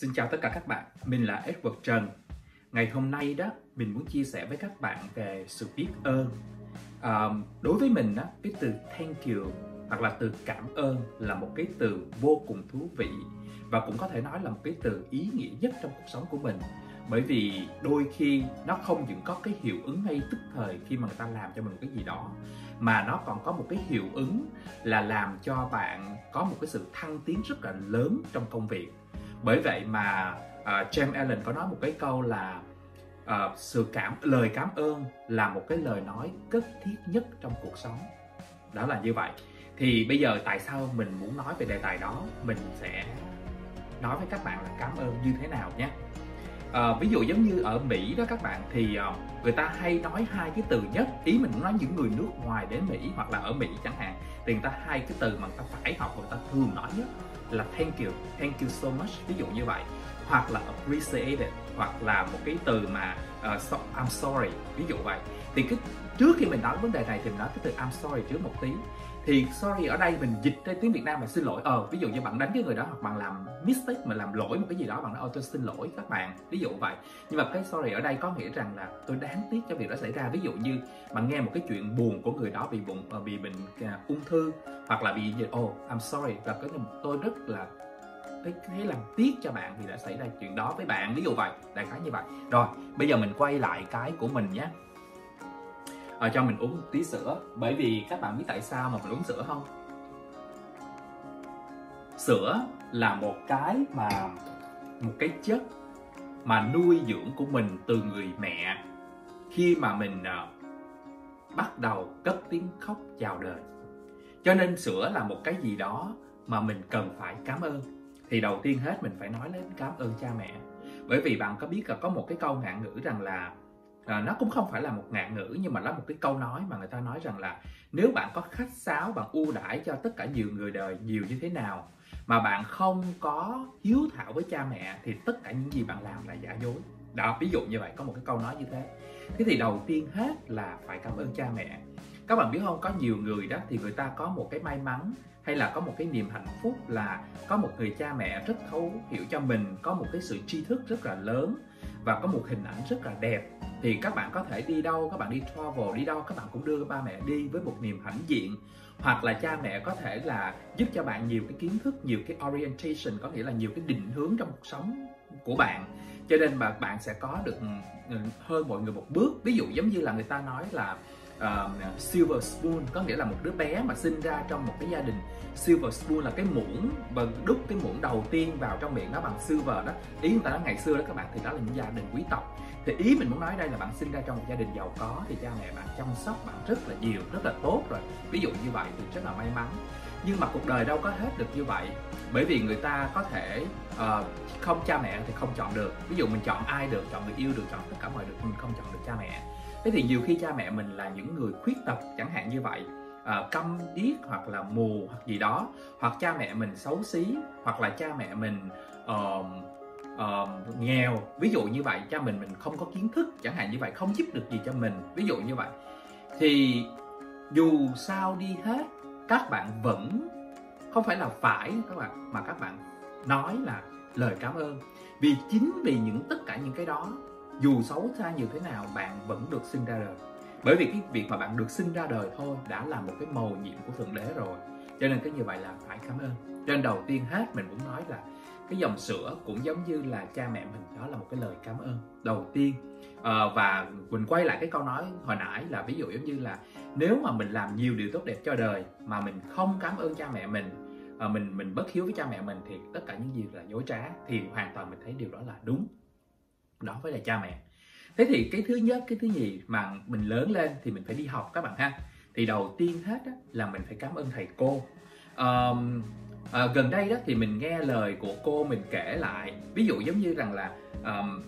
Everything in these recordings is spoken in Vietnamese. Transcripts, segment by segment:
Xin chào tất cả các bạn, mình là Edward Trần. Ngày hôm nay đó, mình muốn chia sẻ với các bạn về sự biết ơn. À, đối với mình đó, cái từ thank you hoặc là từ cảm ơn là một cái từ vô cùng thú vị và cũng có thể nói là một cái từ ý nghĩa nhất trong cuộc sống của mình bởi vì đôi khi nó không những có cái hiệu ứng ngay tức thời khi mà người ta làm cho mình cái gì đó mà nó còn có một cái hiệu ứng là làm cho bạn có một cái sự thăng tiến rất là lớn trong công việc bởi vậy mà uh, James Allen có nói một cái câu là uh, sự cảm lời cảm ơn là một cái lời nói cất thiết nhất trong cuộc sống. Đó là như vậy. Thì bây giờ tại sao mình muốn nói về đề tài đó? Mình sẽ nói với các bạn là cảm ơn như thế nào nhé à, ví dụ giống như ở Mỹ đó các bạn thì à, người ta hay nói hai cái từ nhất. Ý mình nói những người nước ngoài đến Mỹ hoặc là ở Mỹ chẳng hạn thì người ta hai cái từ mà người ta phải học người ta thường nói nhất là thank you thank you so much ví dụ như vậy. Hoặc là appreciate it hoặc là một cái từ mà uh, so, I'm sorry ví dụ vậy. Thì cái trước khi mình nói vấn đề này thì mình nói cái từ I'm sorry trước một tí thì sorry ở đây mình dịch ra tiếng Việt Nam là xin lỗi. Ờ ví dụ như bạn đánh cái người đó hoặc bạn làm mistake mà làm lỗi một cái gì đó bạn nói ôi tôi xin lỗi các bạn. Ví dụ vậy. Nhưng mà cái sorry ở đây có nghĩa rằng là tôi đáng tiếc cho việc đó xảy ra. Ví dụ như bạn nghe một cái chuyện buồn của người đó bị bụng ờ, bị bệnh uh, ung thư hoặc là bị gì oh I'm sorry và cái tôi rất là thấy, thấy làm tiếc cho bạn vì đã xảy ra chuyện đó với bạn. Ví dụ vậy. Đại khái như vậy. Rồi bây giờ mình quay lại cái của mình nhé à, cho mình uống một tí sữa. Bởi vì các bạn biết tại sao mà mình uống sữa không? Sữa là một cái mà một cái chất mà nuôi dưỡng của mình từ người mẹ. Khi mà mình uh, bắt đầu cất tiếng khóc chào đời. Cho nên sữa là một cái gì đó mà mình cần phải cảm ơn. Thì đầu tiên hết mình phải nói đến cảm ơn cha mẹ. Bởi vì bạn có biết là có một cái câu ngạn ngữ rằng là à, nó cũng không phải là một ngạn ngữ nhưng mà nó một cái câu nói mà người ta nói rằng là nếu bạn có khách sáo bạn ưu đãi cho tất cả nhiều người đời nhiều như thế nào mà bạn không có hiếu thảo với cha mẹ thì tất cả những gì bạn làm là giả dối. Đó ví dụ như vậy có một cái câu nói như thế. Thế thì đầu tiên hết là phải cảm ơn cha mẹ. Các bạn biết không có nhiều người đó thì người ta có một cái may mắn hay là có một cái niềm hạnh phúc là có một người cha mẹ rất thấu hiểu cho mình có một cái sự tri thức rất là lớn và có một hình ảnh rất là đẹp. Thì các bạn có thể đi đâu, các bạn đi travel, đi đâu, các bạn cũng đưa ba mẹ đi với một niềm hãnh diện. Hoặc là cha mẹ có thể là giúp cho bạn nhiều cái kiến thức, nhiều cái orientation, có nghĩa là nhiều cái định hướng trong cuộc sống của bạn. Cho nên mà bạn sẽ có được ừ, ừ, hơn mọi người một bước. Ví dụ giống như là người ta nói là uh, silver spoon có nghĩa là một đứa bé mà sinh ra trong một cái gia đình. Silver spoon là cái muỗng và đúc cái muỗng đầu tiên vào trong miệng nó bằng silver đó. Ý người ta nói ngày xưa đó các bạn thì đó là những gia đình quý tộc. Thì ý mình muốn nói đây là bạn sinh ra trong một gia đình giàu có thì cha mẹ bạn chăm sóc bạn rất là nhiều rất là tốt rồi. Ví dụ như vậy thì rất là may mắn. Nhưng mà cuộc đời đâu có hết được như vậy. Bởi vì người ta có thể uh, không cha mẹ thì không chọn được. Ví dụ mình chọn ai được chọn người yêu được chọn tất cả mọi được mình không chọn được cha mẹ thế thì nhiều khi cha mẹ mình là những người khuyết tật chẳng hạn như vậy à, câm điếc hoặc là mù hoặc gì đó hoặc cha mẹ mình xấu xí hoặc là cha mẹ mình uh, uh, nghèo. Ví dụ như vậy cha mình mình không có kiến thức chẳng hạn như vậy không giúp được gì cho mình ví dụ như vậy. Thì dù sao đi hết các bạn vẫn không phải là phải các bạn mà các bạn nói là lời cảm ơn. Vì chính vì những tất cả những cái đó dù xấu xa như thế nào bạn vẫn được sinh ra đời. Bởi vì cái việc mà bạn được sinh ra đời thôi đã là một cái mầu nhiệm của thượng đế rồi. Cho nên cái như vậy là phải cảm ơn. Trên đầu tiên hết mình muốn nói là cái dòng sữa cũng giống như là cha mẹ mình đó là một cái lời cảm ơn đầu tiên. À, và mình quay lại cái câu nói hồi nãy là ví dụ giống như là nếu mà mình làm nhiều điều tốt đẹp cho đời mà mình không cảm ơn cha mẹ mình à, mình mình bất hiếu với cha mẹ mình thì tất cả những gì là dối trá thì hoàn toàn mình thấy điều đó là đúng đó với là cha mẹ. Thế thì cái thứ nhất cái thứ nhì mà mình lớn lên thì mình phải đi học các bạn ha. Thì đầu tiên hết á, là mình phải cảm ơn thầy cô. Um, à, gần đây đó thì mình nghe lời của cô mình kể lại. Ví dụ giống như rằng là um,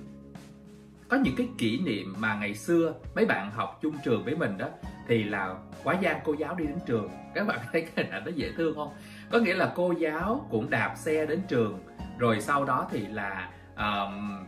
có những cái kỷ niệm mà ngày xưa mấy bạn học chung trường với mình đó thì là quá gian cô giáo đi đến trường. Các bạn thấy cái hình ảnh nó dễ thương không? Có nghĩa là cô giáo cũng đạp xe đến trường rồi sau đó thì là um,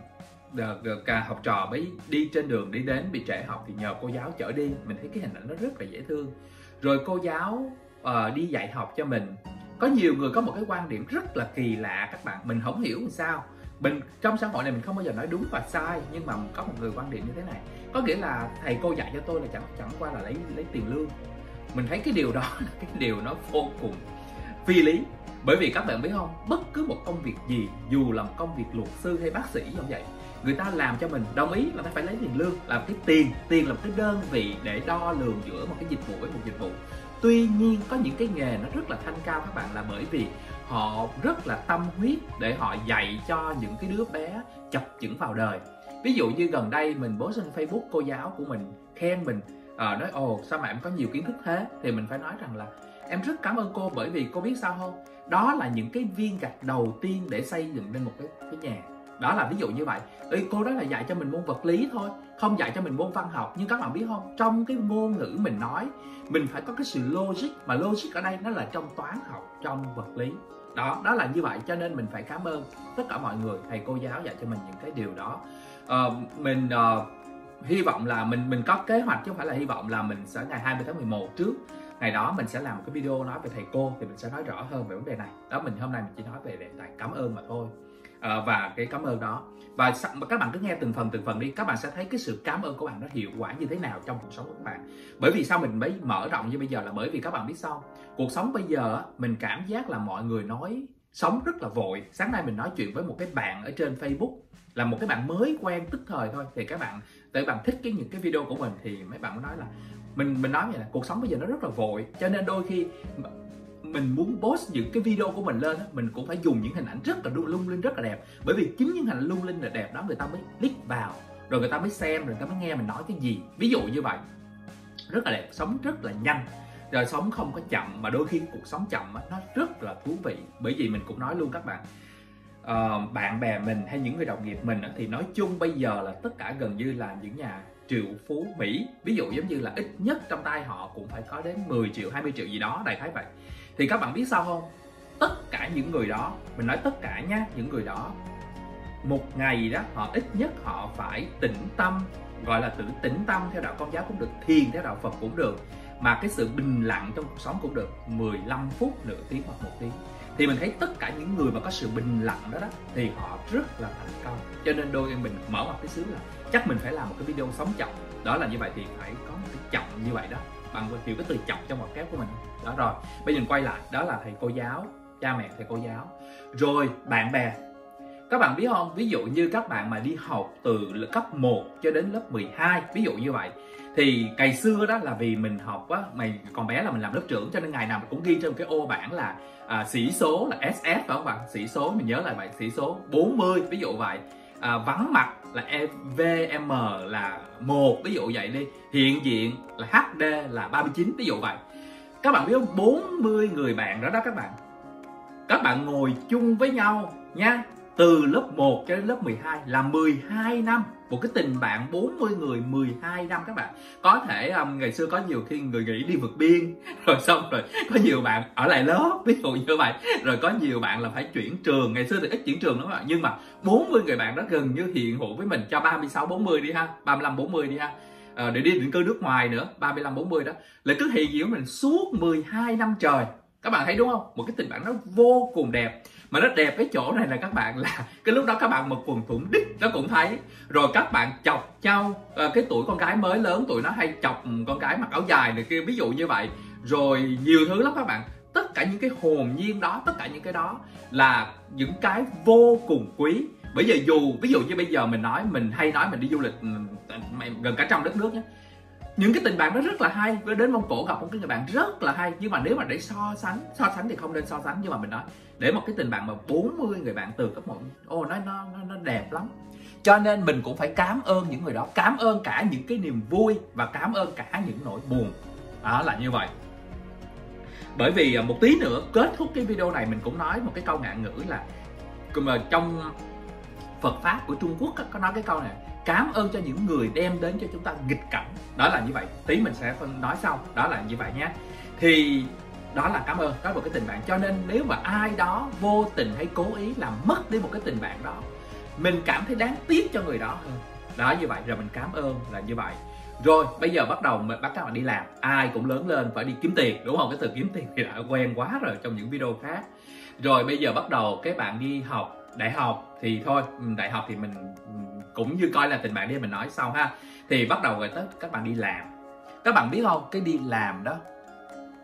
được, được học trò mới đi trên đường đi đến bị trễ học thì nhờ cô giáo chở đi. Mình thấy cái hình ảnh nó rất là dễ thương. Rồi cô giáo uh, đi dạy học cho mình. Có nhiều người có một cái quan điểm rất là kỳ lạ các bạn. Mình không hiểu làm sao. Mình trong xã hội này mình không bao giờ nói đúng và sai nhưng mà có một người quan điểm như thế này. Có nghĩa là thầy cô dạy cho tôi là chẳng chẳng qua là lấy lấy tiền lương. Mình thấy cái điều đó là cái điều nó vô cùng phi lý. Bởi vì các bạn biết không? Bất cứ một công việc gì dù là một công việc luật sư hay bác sĩ như vậy người ta làm cho mình đồng ý là ta phải lấy tiền lương là cái tiền. Tiền là một cái đơn vị để đo lường giữa một cái dịch vụ với một dịch vụ. Tuy nhiên có những cái nghề nó rất là thanh cao các bạn là bởi vì họ rất là tâm huyết để họ dạy cho những cái đứa bé chập chững vào đời. Ví dụ như gần đây mình bố trên facebook cô giáo của mình khen mình à, nói ồ sao mà em có nhiều kiến thức thế? Thì mình phải nói rằng là em rất cảm ơn cô bởi vì cô biết sao không? Đó là những cái viên gạch đầu tiên để xây dựng nên một cái cái nhà đó là ví dụ như vậy. Ê, cô đó là dạy cho mình môn vật lý thôi không dạy cho mình môn văn học. Nhưng các bạn biết không? Trong cái ngôn ngữ mình nói mình phải có cái sự logic. Mà logic ở đây nó là trong toán học trong vật lý. Đó đó là như vậy cho nên mình phải cảm ơn tất cả mọi người. Thầy cô giáo dạy cho mình những cái điều đó. À, mình à, hy vọng là mình mình có kế hoạch chứ không phải là hy vọng là mình sẽ ngày 20 tháng 11 trước. Ngày đó mình sẽ làm một cái video nói về thầy cô thì mình sẽ nói rõ hơn về vấn đề này. Đó mình hôm nay mình chỉ nói về đề tài cảm ơn mà thôi. Ờ, và cái cảm ơn đó. Và các bạn cứ nghe từng phần từng phần đi, các bạn sẽ thấy cái sự cảm ơn của bạn nó hiệu quả như thế nào trong cuộc sống của các bạn. Bởi vì sao mình mới mở rộng như bây giờ là bởi vì các bạn biết sao cuộc sống bây giờ mình cảm giác là mọi người nói, sống rất là vội. Sáng nay mình nói chuyện với một cái bạn ở trên facebook, là một cái bạn mới quen tức thời thôi. Thì các bạn tới bạn thích cái những cái video của mình thì mấy bạn mới nói là, mình mình nói vậy là cuộc sống bây giờ nó rất là vội. Cho nên đôi khi mình muốn post những cái video của mình lên mình cũng phải dùng những hình ảnh rất là lung linh rất là đẹp. Bởi vì chính những hình ảnh lung linh là đẹp đó người ta mới click vào rồi người ta mới xem rồi người ta mới nghe mình nói cái gì. Ví dụ như vậy. Rất là đẹp sống rất là nhanh. Rồi sống không có chậm mà đôi khi cuộc sống chậm nó rất là thú vị. Bởi vì mình cũng nói luôn các bạn uh, bạn bè mình hay những người đồng nghiệp mình thì nói chung bây giờ là tất cả gần như là những nhà triệu phú Mỹ. Ví dụ giống như là ít nhất trong tay họ cũng phải có đến 10 triệu 20 triệu gì đó đại khái vậy thì các bạn biết sao không? Tất cả những người đó, mình nói tất cả nha, những người đó, một ngày đó, họ ít nhất họ phải tĩnh tâm, gọi là tự tĩnh tâm theo đạo công giáo cũng được, thiền theo đạo phật cũng được, mà cái sự bình lặng trong cuộc sống cũng được 15 phút, nửa tiếng hoặc một tiếng. Thì mình thấy tất cả những người mà có sự bình lặng đó đó, thì họ rất là thành công. Cho nên đôi khi mình mở một cái xứ là chắc mình phải làm một cái video sống chậm. Đó là như vậy thì phải có một cái chậm như vậy đó bằng hiểu cái từ chọc trong ngoặc kép của mình đó rồi bây giờ mình quay lại đó là thầy cô giáo cha mẹ thầy cô giáo. Rồi bạn bè. Các bạn biết không? Ví dụ như các bạn mà đi học từ cấp 1 cho đến lớp 12 ví dụ như vậy thì ngày xưa đó là vì mình học á mày còn bé là mình làm lớp trưởng cho nên ngày nào mình cũng ghi trên một cái ô bảng là à, sĩ số là SS phải không bạn? Sĩ số mình nhớ lại vậy sĩ số 40 ví dụ vậy à, vắng mặt là EVM là một ví dụ vậy đi. Hiện diện là HD là 39 ví dụ vậy. Các bạn biết không? 40 người bạn đó đó các bạn. Các bạn ngồi chung với nhau nha từ lớp 1 cho đến lớp 12 là 12 năm. Một cái tình bạn 40 người 12 năm các bạn. Có thể um, ngày xưa có nhiều khi người nghĩ đi vượt biên rồi xong rồi có nhiều bạn ở lại lớp ví dụ như vậy. Rồi có nhiều bạn là phải chuyển trường ngày xưa thì ít chuyển trường lắm các bạn nhưng mà 40 người bạn đó gần như hiện hữu với mình cho 36 40 đi ha 35 40 đi ha. À, để đi định cư nước ngoài nữa 35 40 đó. Là cứ hiện diện mình suốt 12 năm trời các bạn thấy đúng không? Một cái tình bạn nó vô cùng đẹp. Mà nó đẹp cái chỗ này là các bạn là cái lúc đó các bạn mặc quần thủng đít nó cũng thấy. Rồi các bạn chọc nhau à, ờ, cái tuổi con gái mới lớn tụi nó hay chọc con gái mặc áo dài này kia ví dụ như vậy. Rồi nhiều thứ lắm các bạn. Tất cả những cái hồn nhiên đó tất cả những cái đó là những cái vô cùng quý. Bởi vì dù ví dụ như bây giờ mình nói mình hay nói mình đi du lịch ừ, ừ, gần cả trăm đất nước nhé những cái tình bạn đó rất là hay. Với đến mông cổ gặp một cái người bạn rất là hay. Nhưng mà nếu mà để so sánh so sánh thì không nên so sánh nhưng mà mình nói. Để một cái tình bạn mà 40 người bạn từ cấp một, ô, nó nó nó đẹp lắm. Cho nên mình cũng phải cảm ơn những người đó. Cảm ơn cả những cái niềm vui và cảm ơn cả những nỗi buồn. Đó là như vậy. Bởi vì à, một tí nữa, kết thúc cái video này mình cũng nói một cái câu ngạn ngữ là mà trong Phật pháp của Trung Quốc có nói cái câu này cảm ơn cho những người đem đến cho chúng ta nghịch cảnh. Đó là như vậy. Tí mình sẽ phân nói sau. Đó là như vậy nhé. Thì đó là cảm ơn. Có một cái tình bạn. Cho nên nếu mà ai đó vô tình hay cố ý làm mất đi một cái tình bạn đó, mình cảm thấy đáng tiếc cho người đó hơn. Đó, như vậy. Rồi mình cảm ơn là như vậy. Rồi, bây giờ bắt đầu mình bắt các bạn đi làm. Ai cũng lớn lên phải đi kiếm tiền, đúng không? Cái từ kiếm tiền thì đã quen quá rồi trong những video khác. Rồi bây giờ bắt đầu cái bạn đi học đại học thì thôi, đại học thì mình cũng như coi là tình bạn đi mình nói sau ha. Thì bắt đầu rồi tới các bạn đi làm. Các bạn biết không? Cái đi làm đó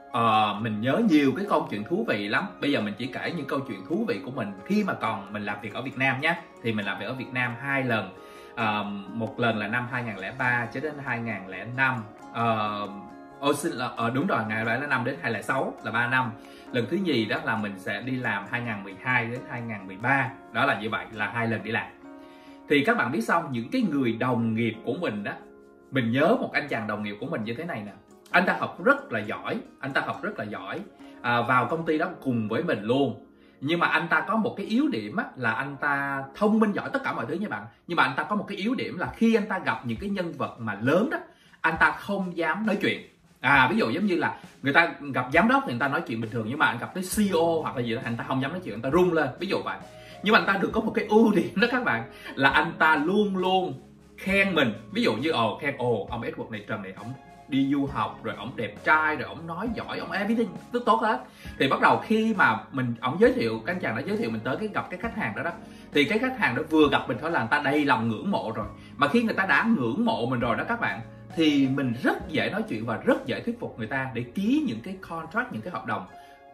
uh, mình nhớ nhiều cái câu chuyện thú vị lắm. Bây giờ mình chỉ kể những câu chuyện thú vị của mình khi mà còn mình làm việc ở Việt Nam nhé. Thì mình làm việc ở Việt Nam hai lần. Uh, một lần là năm 2003 cho đến 2005 uh, Ô xin là ờ, đúng rồi ngày là năm đến 2006 là 3 năm. Lần thứ nhì đó là mình sẽ đi làm 2012 đến 2013 đó là như vậy là hai lần đi làm thì các bạn biết xong những cái người đồng nghiệp của mình đó mình nhớ một anh chàng đồng nghiệp của mình như thế này nè. Anh ta học rất là giỏi anh ta học rất là giỏi à, vào công ty đó cùng với mình luôn. Nhưng mà anh ta có một cái yếu điểm á, là anh ta thông minh giỏi tất cả mọi thứ nha bạn. Nhưng mà anh ta có một cái yếu điểm là khi anh ta gặp những cái nhân vật mà lớn đó anh ta không dám nói chuyện. À ví dụ giống như là người ta gặp giám đốc thì người ta nói chuyện bình thường nhưng mà anh gặp tới CEO hoặc là gì đó anh ta không dám nói chuyện anh ta run lên. Ví dụ vậy nhưng mà anh ta được có một cái ưu điểm đó các bạn, là anh ta luôn luôn khen mình. Ví dụ như, ồ, khen, ồ, ông Edward này Trần này, ông đi du học, rồi ông đẹp trai, rồi ông nói giỏi, ông everything rất tốt hết. Thì bắt đầu khi mà mình, ông giới thiệu, các anh chàng đã giới thiệu mình tới cái gặp cái khách hàng đó đó, thì cái khách hàng đó vừa gặp mình thôi là người ta đầy lòng ngưỡng mộ rồi. Mà khi người ta đã ngưỡng mộ mình rồi đó các bạn, thì mình rất dễ nói chuyện và rất dễ thuyết phục người ta để ký những cái contract, những cái hợp đồng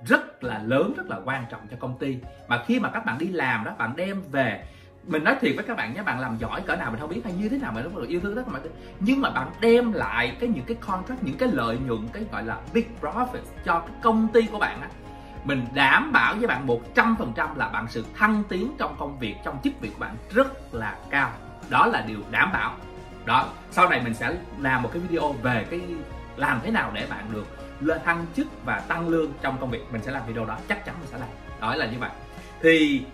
rất là lớn, rất là quan trọng cho công ty. Mà khi mà các bạn đi làm đó, bạn đem về, mình nói thiệt với các bạn nhé, bạn làm giỏi cỡ nào mình không biết, hay như thế nào mà nó yêu thương rất là bạn nhưng mà bạn đem lại cái những cái contract, những cái lợi nhuận, cái gọi là big profit cho cái công ty của bạn á, mình đảm bảo với bạn 100% là bạn sự thăng tiến trong công việc, trong chức việc của bạn rất là cao. Đó là điều đảm bảo. Đó, sau này mình sẽ làm một cái video về cái làm thế nào để bạn được lên thăng chức và tăng lương trong công việc. Mình sẽ làm video đó chắc chắn mình sẽ làm. Đó là như vậy. Thì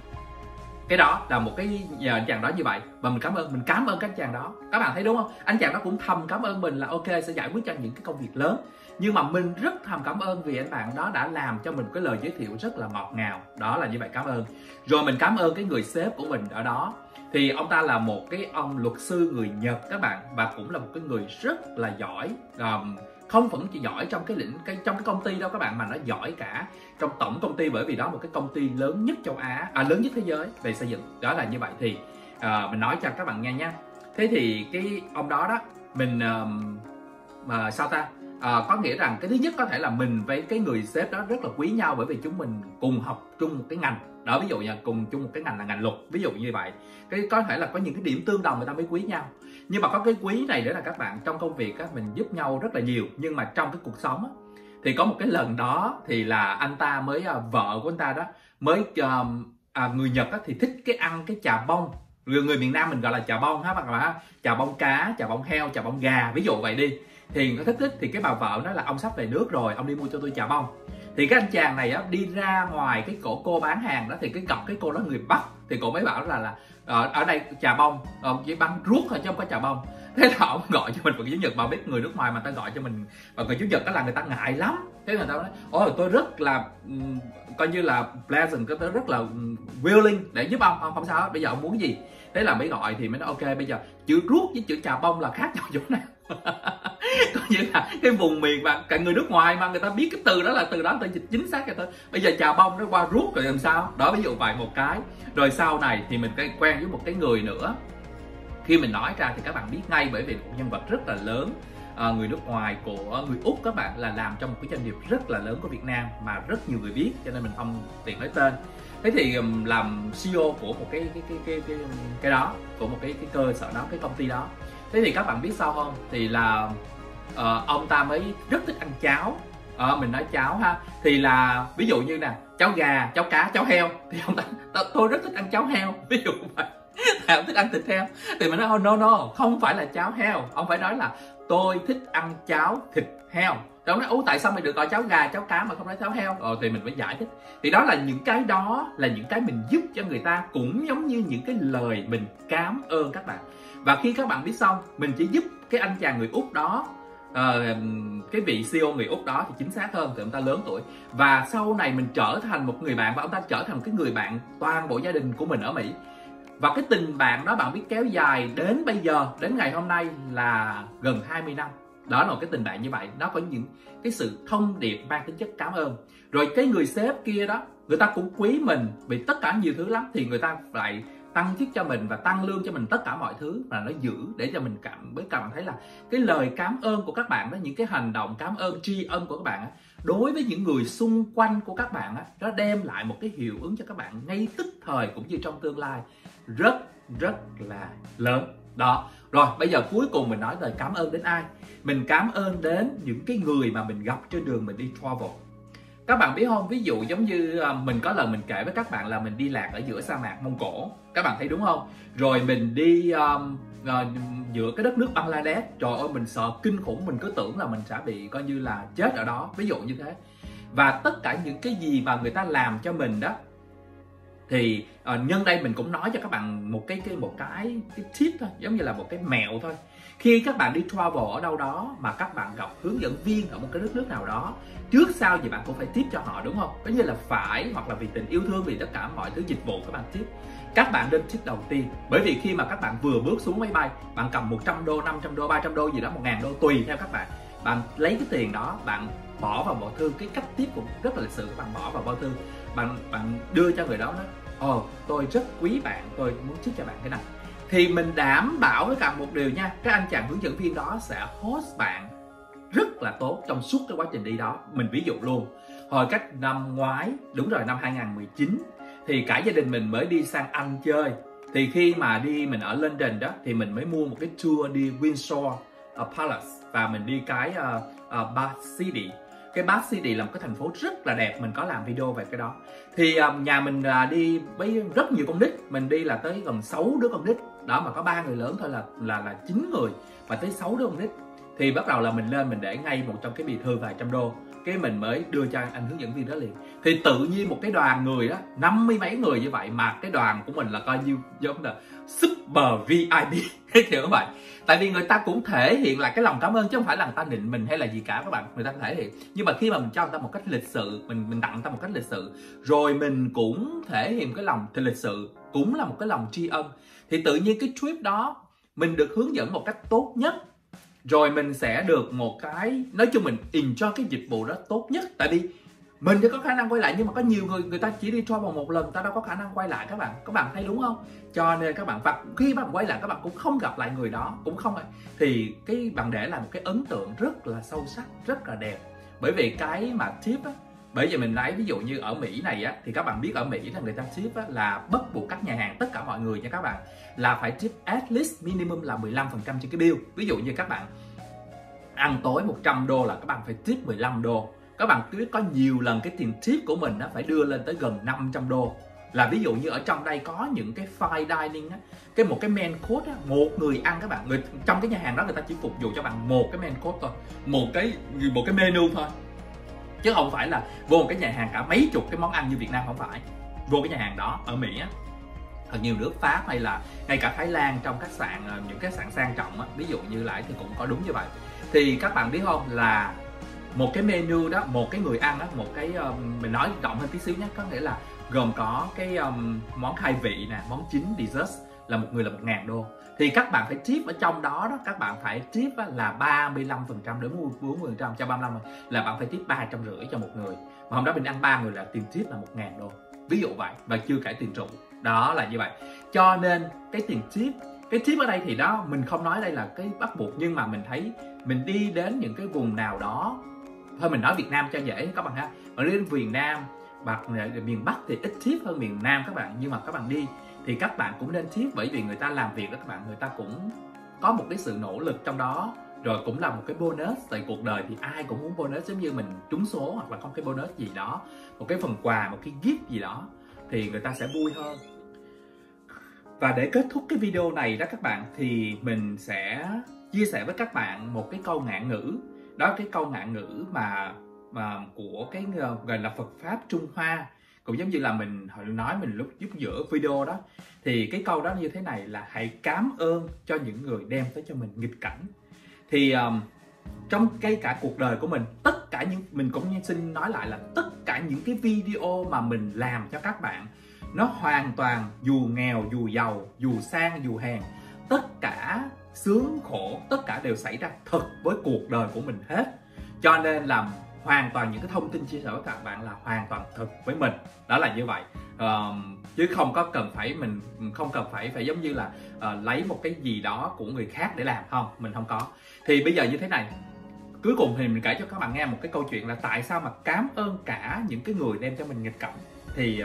cái đó là một cái nhờ anh chàng đó như vậy. Và mình cảm ơn mình cảm ơn các chàng đó. Các bạn thấy đúng không? Anh chàng đó cũng thầm cảm ơn mình là ok sẽ giải quyết cho những cái công việc lớn. Nhưng mà mình rất thầm cảm ơn vì anh bạn đó đã làm cho mình cái lời giới thiệu rất là ngọt ngào. Đó là như vậy cảm ơn. Rồi mình cảm ơn cái người sếp của mình ở đó. Thì ông ta là một cái ông luật sư người Nhật các bạn và cũng là một cái người rất là giỏi. Um, không vẫn chỉ giỏi trong cái lĩnh cái trong cái công ty đâu các bạn mà nó giỏi cả trong tổng công ty bởi vì đó là một cái công ty lớn nhất châu Á à lớn nhất thế giới về xây dựng. Đó là như vậy thì uh, mình nói cho các bạn nghe nha. Thế thì cái ông đó đó mình uh, mà ờ, sao ta? À, có nghĩa rằng cái thứ nhất có thể là mình với cái người sếp đó rất là quý nhau bởi vì chúng mình cùng học chung một cái ngành. Đó ví dụ như cùng chung một cái ngành là ngành luật ví dụ như vậy. Cái có thể là có những cái điểm tương đồng người ta mới quý nhau nhưng mà có cái quý này nữa là các bạn trong công việc á, mình giúp nhau rất là nhiều. Nhưng mà trong cái cuộc sống á, thì có một cái lần đó thì là anh ta mới à, vợ của anh ta đó mới ờ, à, người Nhật á, thì thích cái ăn cái chà bông. Người người miền Nam mình gọi là chà bông ha bạn ạ. Chà bông cá chà bông heo chà bông gà ví dụ vậy đi. Thì có thích thích thì cái bà vợ nói là ông sắp về nước rồi ông đi mua cho tôi trà bông thì cái anh chàng này á đi ra ngoài cái cổ cô bán hàng đó thì cái gặp cái cô đó người bắc. Thì cô mới bảo là là ở, ở đây trà bông ông chỉ băng ruốc thôi chứ không có trà bông. Thế là ông gọi cho mình bằng tiếng nhật mà biết người nước ngoài mà ta gọi cho mình bằng người chủ nhật đó là người ta ngại lắm. Thế người ta nói ôi tôi rất là um, coi như là pleasant tôi rất là willing để giúp ông ông không sao hết bây giờ ông muốn gì? Thế là mới gọi thì mới nói ok bây giờ chữ ruốc với chữ trà bông là khác nhau chỗ nào. có nghĩa là cái vùng miền mà cả người nước ngoài mà người ta biết cái từ đó là từ đó người ta dịch chính xác cho tôi bây giờ trà bông nó qua rút rồi làm sao? Đó ví dụ vài một cái. Rồi sau này thì mình quen với một cái người nữa. Khi mình nói ra thì các bạn biết ngay bởi vì một nhân vật rất là lớn à, người nước ngoài của người úc các bạn là làm trong một cái doanh nghiệp rất là lớn của việt nam mà rất nhiều người biết cho nên mình không tiện nói tên. Thế thì làm CEO của một cái cái cái cái cái, cái đó của một cái cái cơ sở đó cái công ty đó. Thế thì các bạn biết sao không? Thì là uh, ông ta mới rất thích ăn cháo. À, mình nói cháo ha. Thì là ví dụ như nè cháo gà cháo cá cháo heo. Thì ông ta tôi rất thích ăn cháo heo. Ví dụ vậy. Ông thích ăn thịt heo. Thì mình nói oh, no no không phải là cháo heo. Ông phải nói là tôi thích ăn cháo thịt heo. Thì ông nói ú tại sao mày được gọi cháo gà cháo cá mà không nói cháo heo? Ờ thì mình phải giải thích. Thì đó là những cái đó là những cái mình giúp cho người ta cũng giống như những cái lời mình cảm ơn các bạn. Và khi các bạn biết xong mình chỉ giúp cái anh chàng người úc đó uh, cái vị CEO người úc đó thì chính xác hơn thì ông ta lớn tuổi. Và sau này mình trở thành một người bạn và ông ta trở thành một cái người bạn toàn bộ gia đình của mình ở mỹ. Và cái tình bạn đó bạn biết kéo dài đến bây giờ đến ngày hôm nay là gần 20 năm. Đó là một cái tình bạn như vậy nó có những cái sự thông điệp mang tính chất cảm ơn. Rồi cái người sếp kia đó người ta cũng quý mình vì tất cả nhiều thứ lắm thì người ta lại tăng chức cho mình và tăng lương cho mình tất cả mọi thứ và nó giữ để cho mình cảm mới cảm thấy là cái lời cảm ơn của các bạn đó những cái hành động cảm ơn tri ân của các bạn đối với những người xung quanh của các bạn đó, nó đem lại một cái hiệu ứng cho các bạn ngay tức thời cũng như trong tương lai rất rất là lớn. Đó rồi bây giờ cuối cùng mình nói lời cảm ơn đến ai? Mình cảm ơn đến những cái người mà mình gặp trên đường mình đi travel các bạn biết không? Ví dụ giống như à, mình có lần mình kể với các bạn là mình đi lạc ở giữa sa mạc mông cổ. Các bạn thấy đúng không? Rồi mình đi um, uh, giữa cái đất nước bangladesh. Trời ơi mình sợ kinh khủng. Mình cứ tưởng là mình sẽ bị coi như là chết ở đó. Ví dụ như thế. Và tất cả những cái gì mà người ta làm cho mình đó thì uh, nhân đây mình cũng nói cho các bạn một cái cái một cái cái tip thôi. Giống như là một cái mẹo thôi khi các bạn đi travel ở đâu đó mà các bạn gặp hướng dẫn viên ở một cái đất nước nào đó trước sau gì bạn cũng phải tiếp cho họ đúng không? Có như là phải hoặc là vì tình yêu thương vì tất cả mọi thứ dịch vụ các bạn tiếp các bạn nên tip đầu tiên bởi vì khi mà các bạn vừa bước xuống máy bay bạn cầm 100 đô 500 đô 300 đô gì đó 1 ngàn đô tùy theo các bạn. Bạn lấy cái tiền đó bạn bỏ vào bao thư. Cái cách tiếp cũng rất là lịch sự bạn bỏ vào bao thư. Bạn bạn đưa cho người đó nói, ồ oh, tôi rất quý bạn tôi muốn chúc cho bạn cái này thì mình đảm bảo với cả một điều nha các anh chàng hướng dẫn viên đó sẽ host bạn rất là tốt trong suốt cái quá trình đi đó. Mình ví dụ luôn hồi cách năm ngoái đúng rồi năm 2019 thì cả gia đình mình mới đi sang Anh chơi. Thì khi mà đi mình ở London đó thì mình mới mua một cái tour đi Windsor uh, Palace và mình đi cái uh, uh, Bath City. Cái Bath City là một cái thành phố rất là đẹp mình có làm video về cái đó. Thì um, nhà mình uh, đi với rất nhiều con nít mình đi là tới gần 6 đứa con nít đó, mà có ba người lớn thôi là là là chín người và tới 6 đứa con nít. Thì bắt đầu là mình lên mình để ngay một trong cái bì thư vài trăm đô. Cái mình mới đưa cho anh hướng dẫn viên đó liền. Thì tự nhiên một cái đoàn người đó năm mươi mấy người như vậy mà cái đoàn của mình là coi như giống là super VIP kiểu vậy. Tại vì người ta cũng thể hiện lại cái lòng cảm ơn chứ không phải là người ta định mình hay là gì cả các bạn. Người ta thể hiện. Nhưng mà khi mà mình cho người ta một cách lịch sự, mình mình tặng người ta một cách lịch sự, rồi mình cũng thể hiện cái lòng thì lịch sự cũng là một cái lòng tri ân thì tự nhiên cái trip đó, mình được hướng dẫn một cách tốt nhất. Rồi mình sẽ được một cái, nói chung mình enjoy cái dịch vụ đó tốt nhất. Tại vì mình thì có khả năng quay lại, nhưng mà có nhiều người người ta chỉ đi travel một lần, ta đâu có khả năng quay lại. Các bạn các bạn thấy đúng không? Cho nên các bạn, và khi bạn quay lại, các bạn cũng không gặp lại người đó, cũng không thì cái bạn để lại một cái ấn tượng rất là sâu sắc, rất là đẹp. Bởi vì cái mà tip á bởi vì mình lấy ví dụ như ở Mỹ này á thì các bạn biết ở Mỹ là người ta tip á, là bắt buộc các nhà hàng tất cả mọi người nha các bạn là phải tip at least minimum là 15% trên cái bill. Ví dụ như các bạn ăn tối 100 đô là các bạn phải tip 15 đô. Các bạn biết có nhiều lần cái tiền tip của mình nó phải đưa lên tới gần 500 đô. Là ví dụ như ở trong đây có những cái fine dining á cái một cái main course á một người ăn các bạn người trong cái nhà hàng đó người ta chỉ phục vụ cho bạn một cái main course thôi một cái một cái menu thôi chứ không phải là vô một cái nhà hàng cả mấy chục cái món ăn như Việt Nam không phải. Vô cái nhà hàng đó ở Mỹ á thật nhiều nước Pháp hay là ngay cả Thái Lan trong khách sạn ờ, những khách sạn sang trọng á, ví dụ như lại thì cũng có đúng như vậy. Thì các bạn biết không là một cái menu đó một cái người ăn đó một cái um, mình nói rộng hơn tí xíu nhé có nghĩa là gồm có cái um, món khai vị nè món chính dessert là một người là một ngàn đô thì các bạn phải tip ở trong đó đó, các bạn phải tip là 35 phần trăm đến 40 phần trăm, cho 35 là bạn phải tip ba trăm rưỡi cho một người. Mà hôm đó mình ăn ba người là tiền tip là một ngàn đô. Ví dụ vậy, và chưa kể tiền trụ đó là như vậy. Cho nên cái tiền tip cái tip ở đây thì đó, mình không nói đây là cái bắt buộc, nhưng mà mình thấy mình đi đến những cái vùng nào đó, thôi mình nói Việt Nam cho dễ các bạn ha. Ở đến Việt Nam hoặc miền Bắc thì ít tip hơn miền Nam các bạn, nhưng mà các bạn đi thì các bạn cũng nên thiết bởi vì người ta làm việc đó các bạn, người ta cũng có một cái sự nỗ lực trong đó. Rồi cũng là một cái bonus, tại cuộc đời thì ai cũng muốn bonus giống như mình trúng số hoặc là có cái bonus gì đó, một cái phần quà, một cái gift gì đó, thì người ta sẽ vui hơn. Và để kết thúc cái video này đó các bạn, thì mình sẽ chia sẻ với các bạn một cái câu ngạn ngữ. Đó cái câu ngạn ngữ mà mà của cái gọi là Phật pháp Trung Hoa cũng giống như là mình hồi nói mình lúc giúp giữa video đó thì cái câu đó như thế này là hãy cảm ơn cho những người đem tới cho mình nghịch cảnh. Thì um, trong cái cả cuộc đời của mình tất cả những mình cũng xin nói lại là tất cả những cái video mà mình làm cho các bạn nó hoàn toàn dù nghèo dù giàu dù sang dù hèn tất cả sướng khổ tất cả đều xảy ra thật với cuộc đời của mình hết. Cho nên là hoàn toàn những cái thông tin chia sẻ với các bạn là hoàn toàn thật với mình. Đó là như vậy. Uh, chứ không có cần phải mình không cần phải phải giống như là uh, lấy một cái gì đó của người khác để làm không mình không có. Thì bây giờ như thế này cuối cùng thì mình kể cho các bạn nghe một cái câu chuyện là tại sao mà cảm ơn cả những cái người đem cho mình nghịch cảnh. Thì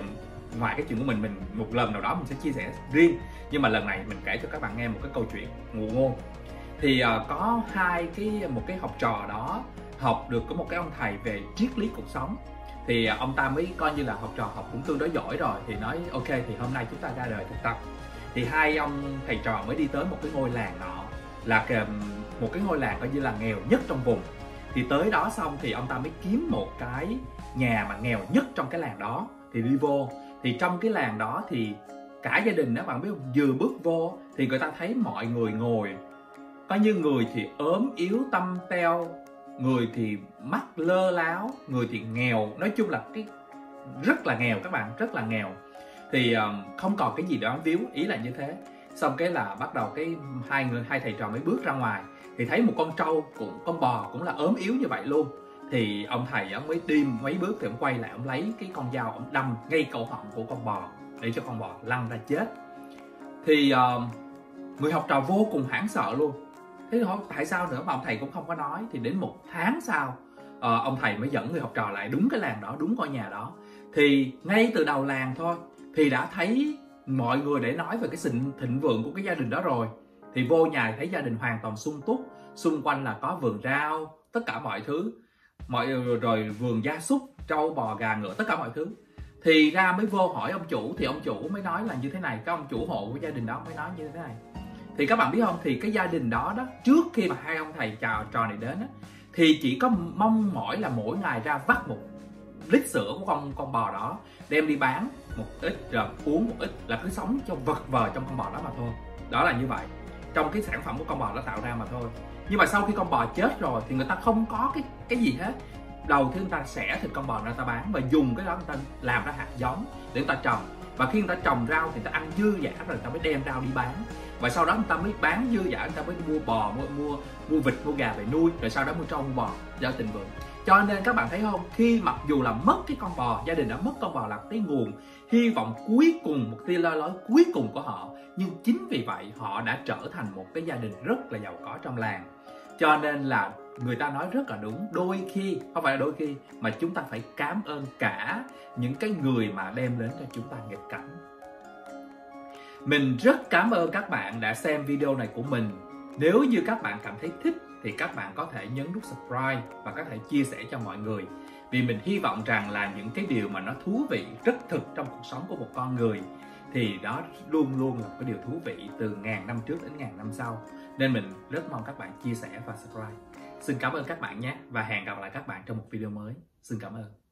ngoài cái chuyện của mình mình một lần nào đó mình sẽ chia sẻ riêng. Nhưng mà lần này mình kể cho các bạn nghe một cái câu chuyện ngụ ngôn. Thì uh, có hai cái một cái học trò đó học được có một cái ông thầy về triết lý cuộc sống. Thì à, ông ta mới coi như là học trò học cũng tương đối giỏi rồi, thì nói, ok, thì hôm nay chúng ta ra đời thực tập. Thì hai ông thầy trò mới đi tới một cái ngôi làng nọ, là một cái ngôi làng coi như là nghèo nhất trong vùng. Thì tới đó xong thì ông ta mới kiếm một cái nhà mà nghèo nhất trong cái làng đó, thì đi vô. Thì trong cái làng đó thì cả gia đình đó bạn biết vừa bước vô thì người ta thấy mọi người ngồi có như người thì ốm yếu, tâm teo người thì mắt lơ láo người thì nghèo. Nói chung là cái rất là nghèo các bạn rất là nghèo. Thì um, không còn cái gì để víu ý là như thế. Xong cái là bắt đầu cái hai người hai thầy trò mới bước ra ngoài. Thì thấy một con trâu cũng con bò cũng là ốm yếu như vậy luôn. Thì ông thầy ông mới đi mấy bước thì ông quay lại ông lấy cái con dao ông đâm ngay cổ họng của con bò để cho con bò lăn ra chết. Thì uh, người học trò vô cùng hoảng sợ luôn thế hỏi tại sao nữa? Mà ông thầy cũng không có nói. Thì đến một tháng sau uh, ông thầy mới dẫn người học trò lại đúng cái làng đó đúng ngôi nhà đó. Thì ngay từ đầu làng thôi thì đã thấy mọi người để nói về cái sự thịnh vượng của cái gia đình đó rồi. Thì vô nhà thấy gia đình hoàn toàn sung túc xung quanh là có vườn rau tất cả mọi thứ. Mọi rồi vườn gia súc trâu bò gà ngựa tất cả mọi thứ. Thì ra mới vô hỏi ông chủ thì ông chủ mới nói là như thế này các ông chủ hộ của gia đình đó mới nói như thế này thì các bạn biết không? Thì cái gia đình đó đó trước khi mà hai ông thầy trò trò này đến á, thì chỉ có mong mỏi là mỗi ngày ra vắt một lít sữa của con con bò đó đem đi bán một ít rồi uống một ít là cứ sống cho vật vờ trong con bò đó mà thôi. Đó là như vậy. Trong cái sản phẩm của con bò nó tạo ra mà thôi. Nhưng mà sau khi con bò chết rồi thì người ta không có cái cái gì hết. Đầu tiên người ta xẻ thịt con bò ra ta bán và dùng cái đó người ta làm ra hạt giống để người ta trồng. Và khi người ta trồng rau thì người ta ăn dư giả rồi người ta mới đem rau đi bán và sau đó người ta mới bán dư giả, người ta mới mua bò, mua mua mua vịt, mua gà về nuôi, rồi sau đó mua trâu mua bò do tình vượng cho nên các bạn thấy không? Khi mặc dù là mất cái con bò, gia đình đã mất con bò là cái nguồn hy vọng cuối cùng, một tia lo lói cuối cùng của họ. Nhưng chính vì vậy, họ đã trở thành một cái gia đình rất là giàu có trong làng. Cho nên là người ta nói rất là đúng, đôi khi, không phải là đôi khi, mà chúng ta phải cảm ơn cả những cái người mà đem đến cho chúng ta nghịch cảnh mình rất cảm ơn các bạn đã xem video này của mình. Nếu như các bạn cảm thấy thích, thì các bạn có thể nhấn nút subscribe và có thể chia sẻ cho mọi người. Vì mình hy vọng rằng là những cái điều mà nó thú vị rất thực trong cuộc sống của một con người, thì đó luôn luôn là một cái điều thú vị từ ngàn năm trước đến ngàn năm sau. Nên mình rất mong các bạn chia sẻ và subscribe. Xin cảm ơn các bạn nhé, và hẹn gặp lại các bạn trong một video mới. Xin cảm ơn.